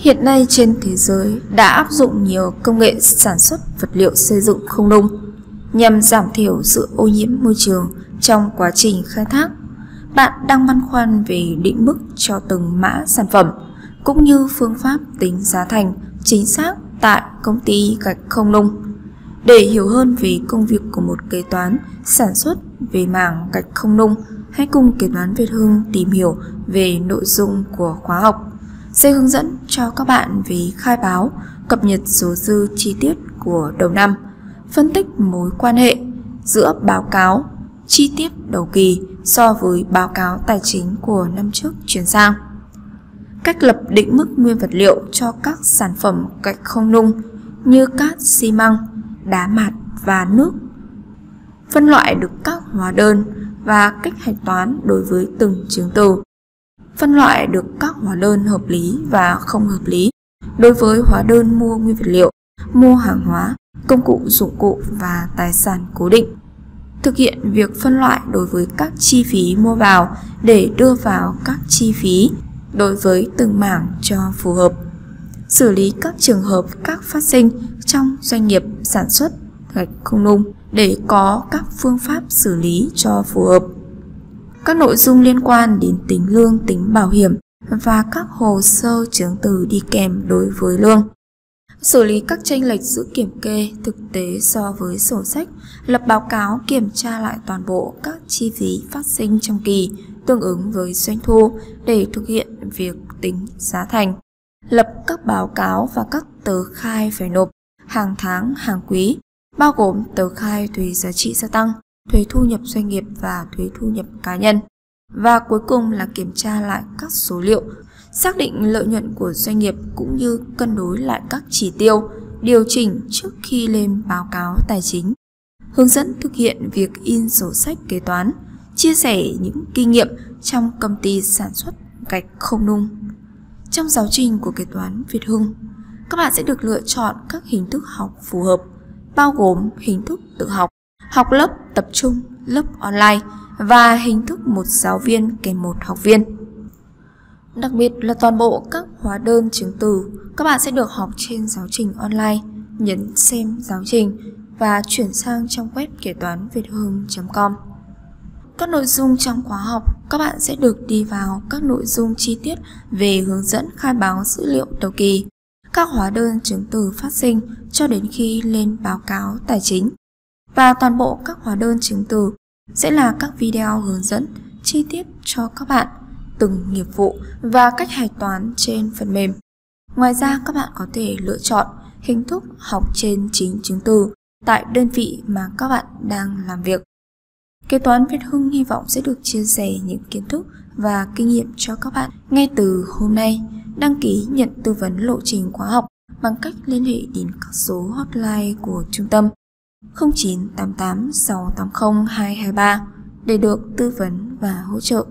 Hiện nay trên thế giới đã áp dụng nhiều công nghệ sản xuất vật liệu xây dựng không nung nhằm giảm thiểu sự ô nhiễm môi trường trong quá trình khai thác. Bạn đang băn khoăn về định mức cho từng mã sản phẩm cũng như phương pháp tính giá thành chính xác tại công ty gạch không nung. Để hiểu hơn về công việc của một kế toán sản xuất về mảng gạch không nung, hãy cùng kế toán Việt Hưng tìm hiểu về nội dung của khóa học. Sẽ hướng dẫn cho các bạn về khai báo, cập nhật số dư chi tiết của đầu năm, phân tích mối quan hệ giữa báo cáo chi tiết đầu kỳ so với báo cáo tài chính của năm trước chuyển sang. Cách lập định mức nguyên vật liệu cho các sản phẩm gạch không nung như cát, xi măng, đá mạt và nước. Phân loại được các hóa đơn và cách hạch toán đối với từng chứng từ. Phân loại được các hóa đơn hợp lý và không hợp lý đối với hóa đơn mua nguyên vật liệu, mua hàng hóa, công cụ dụng cụ và tài sản cố định. Thực hiện việc phân loại đối với các chi phí mua vào để đưa vào các chi phí đối với từng mảng cho phù hợp. Xử lý các trường hợp các phát sinh trong doanh nghiệp sản xuất gạch không nung để có các phương pháp xử lý cho phù hợp. Các nội dung liên quan đến tính lương, tính bảo hiểm và các hồ sơ chứng từ đi kèm đối với lương. Xử lý các tranh lệch giữa kiểm kê thực tế so với sổ sách, lập báo cáo kiểm tra lại toàn bộ các chi phí phát sinh trong kỳ tương ứng với doanh thu để thực hiện việc tính giá thành. Lập các báo cáo và các tờ khai phải nộp hàng tháng, hàng quý, bao gồm tờ khai thuế giá trị gia tăng, thuế thu nhập doanh nghiệp và thuế thu nhập cá nhân. Và cuối cùng là kiểm tra lại các số liệu, xác định lợi nhuận của doanh nghiệp cũng như cân đối lại các chỉ tiêu, điều chỉnh trước khi lên báo cáo tài chính. Hướng dẫn thực hiện việc in sổ sách kế toán, chia sẻ những kinh nghiệm trong công ty sản xuất gạch không nung. Trong giáo trình của kế toán Việt Hưng, các bạn sẽ được lựa chọn các hình thức học phù hợp, bao gồm hình thức tự học, học lớp tập trung, lớp online và hình thức một giáo viên kèm một học viên. Đặc biệt là toàn bộ các hóa đơn chứng từ các bạn sẽ được học trên giáo trình online. Nhấn xem giáo trình và chuyển sang trong web kế toán việt hương.com. Các nội dung trong khóa học, các bạn sẽ được đi vào các nội dung chi tiết về hướng dẫn khai báo dữ liệu đầu kỳ, các hóa đơn chứng từ phát sinh cho đến khi lên báo cáo tài chính. Và toàn bộ các hóa đơn chứng từ sẽ là các video hướng dẫn, chi tiết cho các bạn từng nghiệp vụ và cách hạch toán trên phần mềm. Ngoài ra, các bạn có thể lựa chọn hình thức học trên chính chứng từ tại đơn vị mà các bạn đang làm việc. Kế toán Việt Hưng hy vọng sẽ được chia sẻ những kiến thức và kinh nghiệm cho các bạn ngay từ hôm nay. Đăng ký nhận tư vấn lộ trình khóa học bằng cách liên hệ đến các số hotline của trung tâm 0988 680 223 để được tư vấn và hỗ trợ.